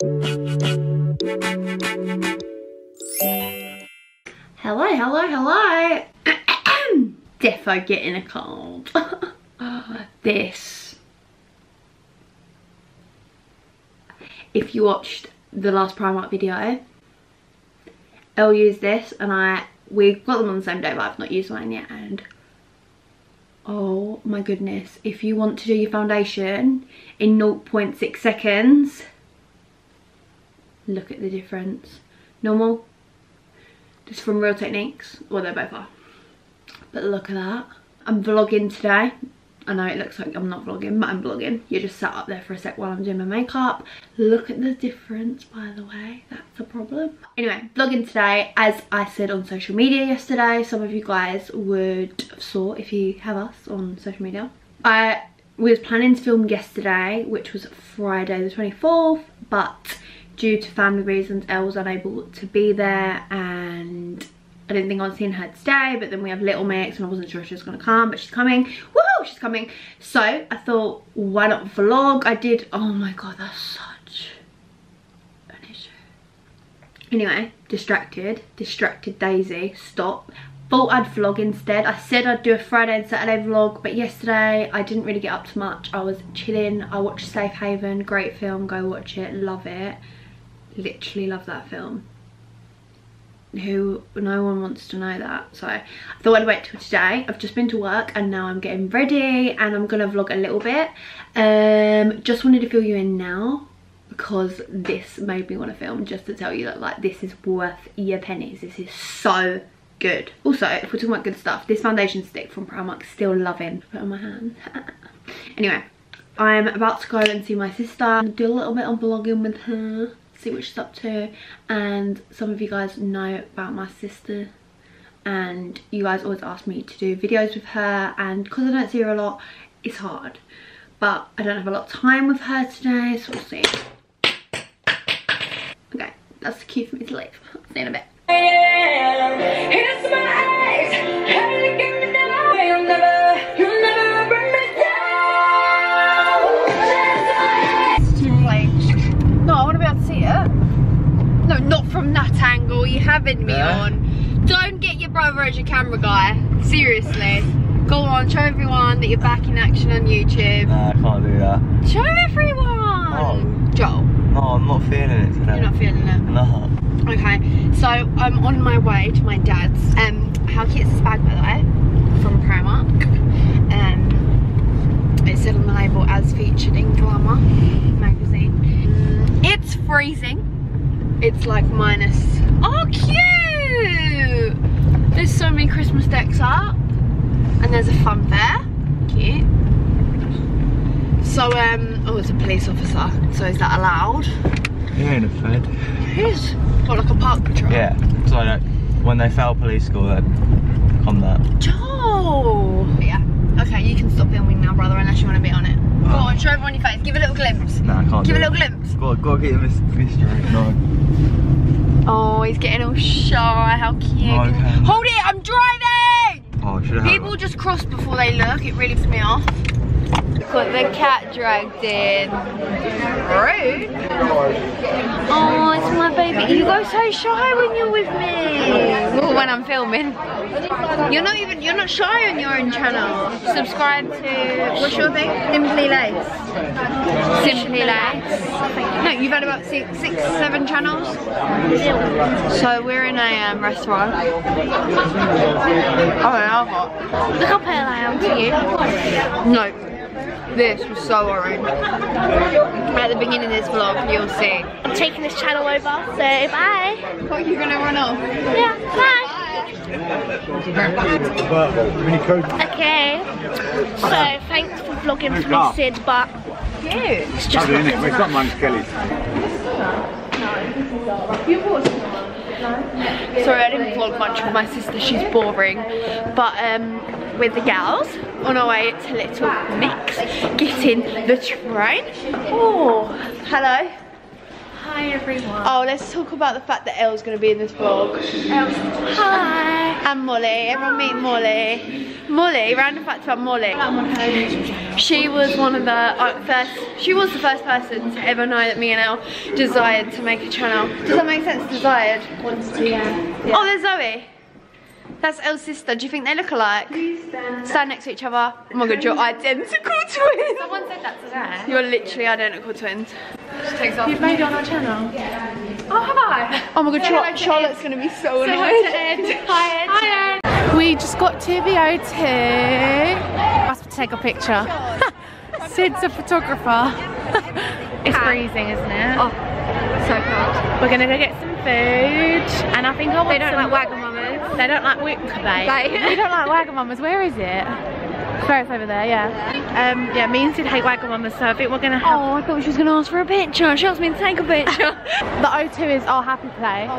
Hello, hello, hello. Defo getting a cold. this. If you watched the last Primark video, I'll use this and I, we got them on the same day but I've not used mine yet and oh my goodness. If you want to do your foundation in 0.6 seconds, look at the difference. Normal, just from Real Techniques, well they both are. But look at that. I'm vlogging today. I know it looks like I'm not vlogging, but I'm vlogging. You just sat up there for a sec while I'm doing my makeup. Look at the difference, by the way. That's a problem. Anyway, vlogging today. As I said on social media yesterday, some of you guys would have saw if you have us on social media. I was planning to film yesterday, which was Friday the 24th, but due to family reasons, Elle was unable to be there and I didn't think I was seeing her today, but then we have Little Mix and I wasn't sure she was going to come, but she's coming. Woo, she's coming. So I thought, why not vlog? I did, oh my God, that's such an issue. Anyway, distracted, distracted Daisy, stop. Thought I'd vlog instead. I said I'd do a Friday and Saturday vlog, but yesterday I didn't really get up to much. I was chilling. I watched Safe Haven, great film, go watch it, love it. Literally love that film. Who no one wants to know that. So I thought I'd wait till today. I've just been to work and now I'm getting ready and I'm gonna vlog a little bit. Um just wanted to fill you in now because this made me want to film just to tell you that like this is worth your pennies. This is so good. Also if we're talking about good stuff this foundation stick from Primark still loving. Put on my hand. Anyway I'm about to go and see my sister. And do a little bit of vlogging with her see what she's up to. And some of you guys know about my sister. And you guys always ask me to do videos with her. And because I don't see her a lot it's hard. But I don't have a lot of time with her today so we'll see. Okay that's the cue for me to leave. See you in a bit You having me yeah. on. Don't get your brother as your camera guy. Seriously. Go on, show everyone that you're back in action on YouTube. Nah, I can't do that. Show everyone. Oh. Joel. No, I'm not feeling it today. You're not feeling it? No. Okay, so I'm on my way to my dad's. Um, how cute is this bag, by the way? From Primark. Um, it said on the label as featured in Glamour magazine. It's freezing it's like minus oh cute! There's so many christmas decks up. And there's a fun fair. Cute. So um oh it's a police officer. So is that allowed? He ain't a fed who's what like a park patrol. Yeah. So like, when they fail police school they come that. joe! Yeah. Okay you can stop filming now brother unless you want to be on it. Go on, show everyone your face. Give a little glimpse. Nah, I can't Give a little glimpse. Go on, go on, get this mystery. No. Oh, he's getting all shy. How cute. Okay. Hold it, I'm driving! Oh, should People just cross before they look. It really puts me off. Got the cat dragged in. Rude. Oh, it's my baby. You go so shy when you're with me. Well, when I'm filming. You're not even, you're not shy on your own channel. Subscribe to, what's your thing? Simply Lace. Simply Lace. No, you've had about six, six, seven channels. So we're in a um, restaurant. Oh, yeah, Look how pale I am to you. No. This was so orange. At the beginning of this vlog, you'll see. I'm taking this channel over, so bye. What, you gonna run off? Yeah, bye. Okay, so thanks for vlogging for me, Syd, but Cute. It's just not it. We've got Monk Kelly. Sorry, I didn't vlog much with my sister, she's boring. But um, with the gals, on our way to Little Mix, getting the train. Oh, hello. Hi everyone. Oh, let's talk about the fact that Elle's going to be in this vlog. Hi. And Molly. Everyone meet Molly. Molly, random fact about Molly. I'm on her YouTube. She was one of the uh, first, she was the first person to ever know that me and Elle desired to make a channel. Does that make sense, desired? Wanted to, yeah. Oh, there's Zoe. That's Elle's sister. Do you think they look alike? Stand next to each other. Oh my god, you're identical twins. Someone said that today. You're literally identical twins. You've made it on our channel. Oh, have I? Oh my god, Say Char hello Charlotte's gonna be so Say annoyed. to Ed. Hi Ed. Hi Ed. We just got to the O2. Asked to take a picture. Syd's a photographer. it's freezing, isn't it? Oh, so cold. We're gonna go get some food, and I think I want They don't some. like Wagamamas. They don't like Wick they. They- they don't like Wagamamas. Where is it? Swear it's over there, yeah. Um, yeah, me and Syd hate Wagamamas, so I think we're gonna have. Oh, I thought she was gonna ask for a picture. She asked me to take a picture. The O2 is our happy place.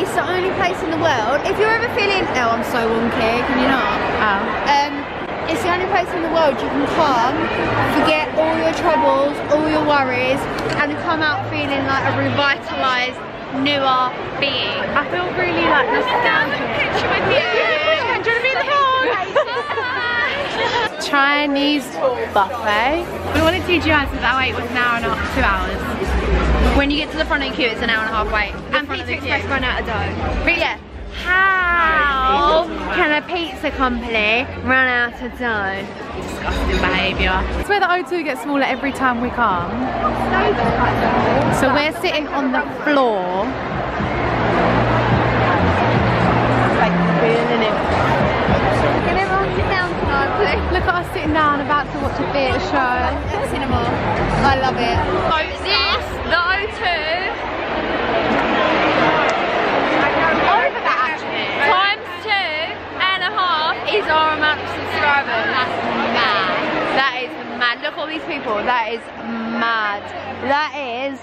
it's the only place in the world. If you're ever feeling, oh, I'm so wonky, can you not? Oh. Um, it's the only place in the world you can come, forget all your troubles, all your worries, and come out feeling like a revitalised, newer being. I feel really like nostalgic. Picture with you. Do you want to be in the? Chinese buffet. We wanted to do since our wait was an hour and a half, two hours. When you get to the front of the queue, it's an hour and a half wait. And Pizza Express run out of dough. But yeah, how can a pizza company ran out of dough? Disgusting behaviour. It's where the O2 gets smaller every time we come. So we're sitting on the floor. Like feeling it. Can everyone sit down tonight, please? Look at us sitting down about to watch a theatre show. Cinema. I love it. So this, the O2, Over that actually. times two and a half is our amount of subscribers. That's mad. That is mad. Look at all these people. That is mad. That is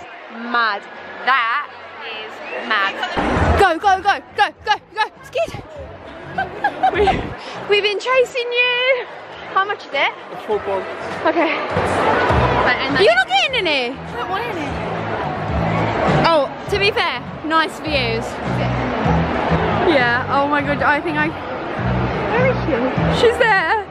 mad. That is mad. Go, go, go, go, go, go. Skid. we, we've been chasing you. How much is it? Four bob. Okay. You're not getting any. I don't want any. Oh, to be fair, nice views. Yeah, oh my god, I think I... Where is she? She's there.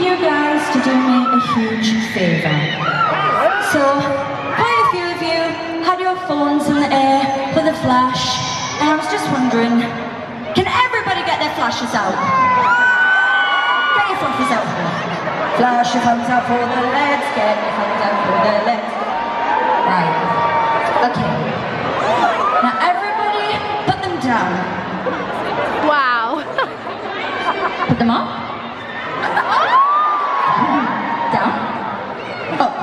Need you guys to do me a huge favor. So, quite a few of you had your phones in the air for the flash, and I was just wondering, can everybody get their flashes out? Get your flashes out. Flash your thumbs out for the legs, get your thumbs out for the legs. Right. Okay. Now everybody put them down. Wow. Put them up. Down. Up.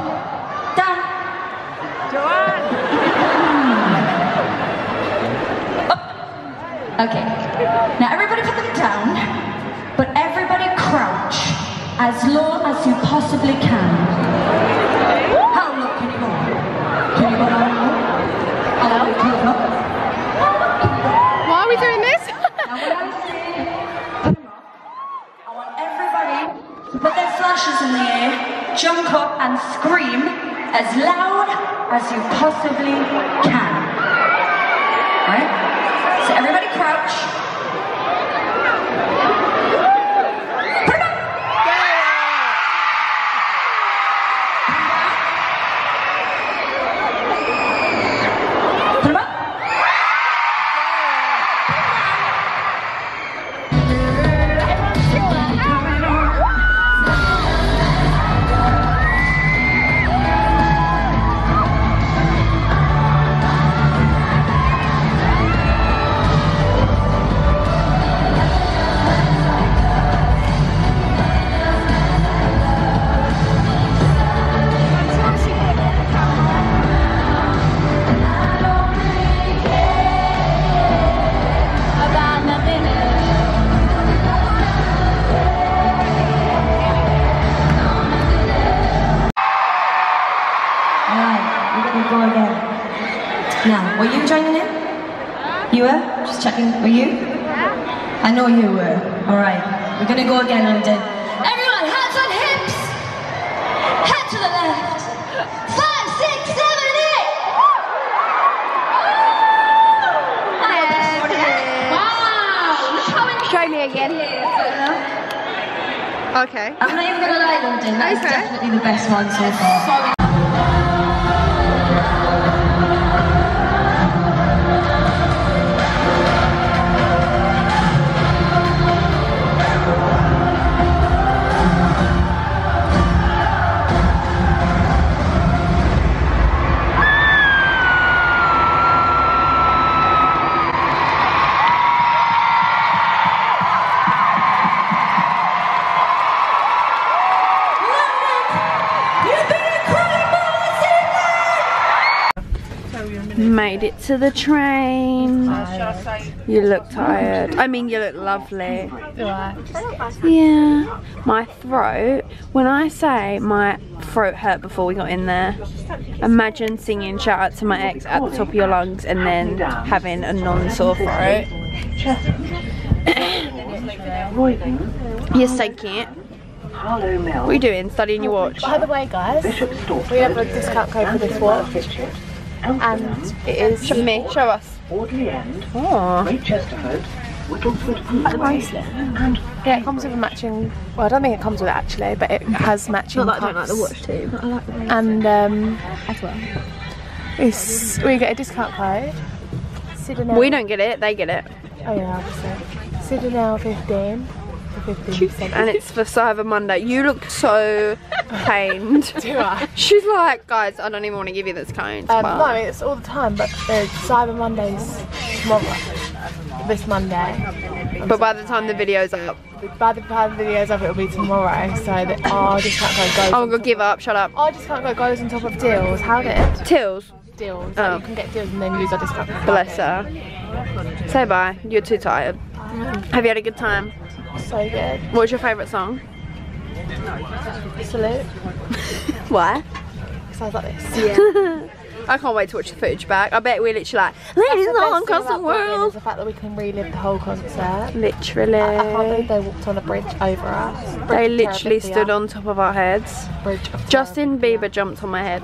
Down. Up. Okay. Now everybody put them down, but everybody crouch as low as you possibly can. How low can you go? Can you go down low? How low can you go? Why are we doing this? Now when I say put them up, I want everybody to put their flashes in the air, jump up and scream as loud as you possibly can. Right? So Now, were you joining in? You were? Just checking, were you? I know you were. Alright, we're gonna go again, London. Everyone, hands on hips! Head to the left! Five, six, seven, eight! Wow! Show me again. Okay. I'm not even gonna lie, London, that is definitely the best one so far. Made to the train. You look tired. I mean, you look lovely. Yeah. My throat, when I say my throat hurt before we got in there, imagine singing shout out to my ex at the top of your lungs and then having a non-sore throat. You're so cute. What are you doing? Studying your watch? By the way, guys, we have a discount code for this watch, and it is Show me. Show us. Audley End, Oh. Great Chesterford, Whittlesford, and yeah, it comes with a matching. Well, I don't think it comes with it actually, but it has matching. Not that I don't like the watch too, but I like the And um, as well, it's, we get a discount code. SYDANDELL. We don't get it, they get it. Oh yeah, obviously. SYDANDELL 15 for 15. And it's for Cyber Monday. You look so pained. Do I? She's like, guys, I don't even want to give you this cone. Um, no, it's all the time, but uh, Cyber Monday's tomorrow. This Monday. But by the time the video's up, By the time the video's up, it'll be tomorrow. So that our discount code goes. I'm on gonna give up. Shut up. I just can't go goes on top of deals. How did? Tills. deals. Oh. Like, you can get deals and then use our discount. Bless her. Say bye. You're too tired. Have you had a good time? So good. What's your favourite song? Salute. Why? Because Sounds like this. Yeah. I can't wait to watch the footage back. I bet we're literally like, ladies The all across the about Brooklyn is world. the fact that we can relive the whole concert. Literally. I can't believe they walked on a bridge over us. Bridge They literally stood on top of our heads. Bridge Justin Bieber jumped on my head.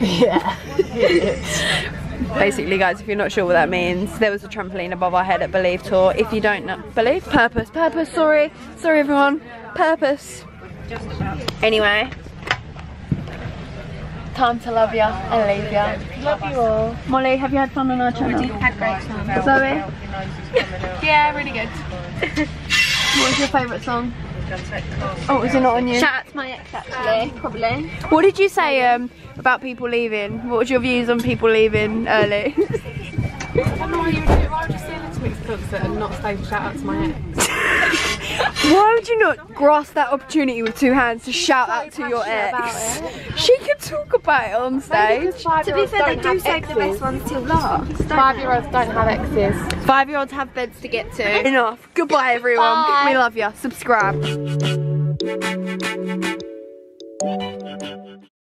Yeah. Basically, guys, if you're not sure what that means, there was a trampoline above our head at Believe Tour. If you don't know, Believe? Purpose, purpose, sorry. Sorry, everyone. Purpose. Anyway. Time to love ya and leave ya. Love you all. Molly, have you had fun on our channel? Had great time. Zoe, Yeah, really good. what was your favourite song? Oh, was it not on you? Shout out to my ex actually, probably. What did you say um, about people leaving? What was your views on people leaving early? I don't know why you would do it. Why would you steal into Mixed concert and not say shout out to my ex? Why would you not grasp that opportunity with two hands to She's shout so out to your ex? She could talk about it on stage. To be fair, they do save the best ones till last. Five-year-olds don't have exes. Five-year-olds have beds to get to. Enough. Goodbye, everyone. Bye. We love you. Subscribe.